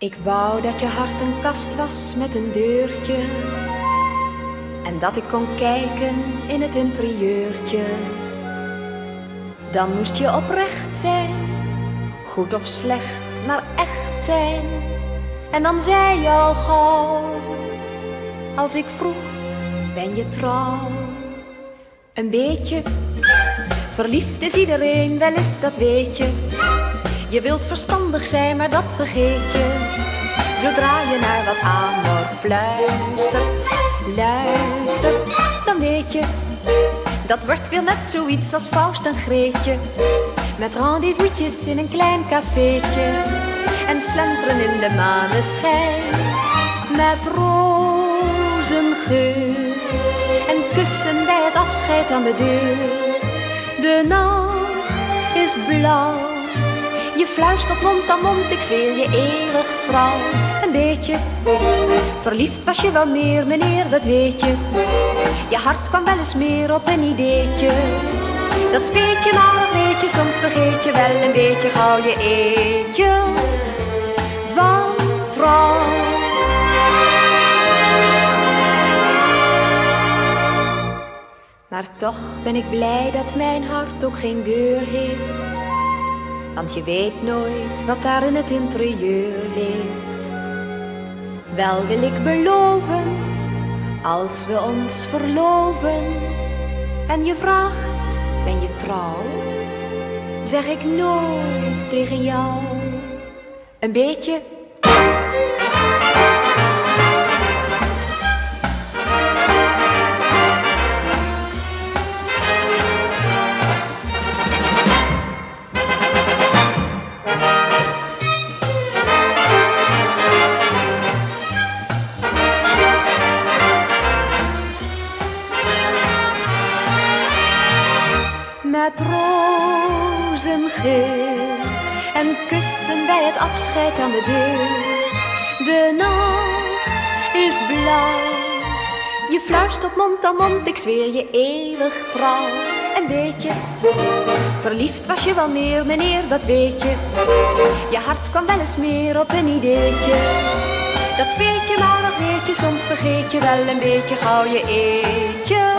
Ik wou dat je hart een kast was met een deurtje. En dat ik kon kijken in het interieurtje. Dan moest je oprecht zijn, goed of slecht, maar echt zijn. En dan zei je al gauw, als ik vroeg, ben je trouw? Een beetje, verliefd is iedereen wel eens, dat weet je. Je wilt verstandig zijn, maar dat vergeet je. Zodra je naar wat amor fluistert, luistert, dan weet je. Dat wordt weer net zoiets als Faust en Greetje. Met rendezvous'tjes in een klein cafeetje. En slenteren in de maneschijn. Met rozengeur. En kussen bij het afscheid aan de deur. De nacht is blauw je fluistert mond aan mond, ik zweer je eeuwig trouw. Een beetje verliefd was je wel meer, meneer, dat weet je. Je hart kwam wel eens meer op een ideetje. Dat speet je maar nog weet je, soms vergeet je wel een beetje gauw je eetje van trouw. Maar toch ben ik blij dat mijn hart ook geen deur heeft want je weet nooit wat daar in het interieur leeft. Wel wil ik beloven, als we ons verloven en je vraagt, ben je trouw? Zeg ik nooit tegen jou, een beetje met rozengeur en kussen bij het afscheid aan de deur. De nacht is blauw, je fluistert mond aan mond, ik zweer je eeuwig trouw. En weet je, verliefd was je wel meer, meneer, dat weet je. Je hart kwam wel eens meer op een ideetje. Dat weet je maar nog weet je, soms vergeet je wel een beetje gauw je eetje.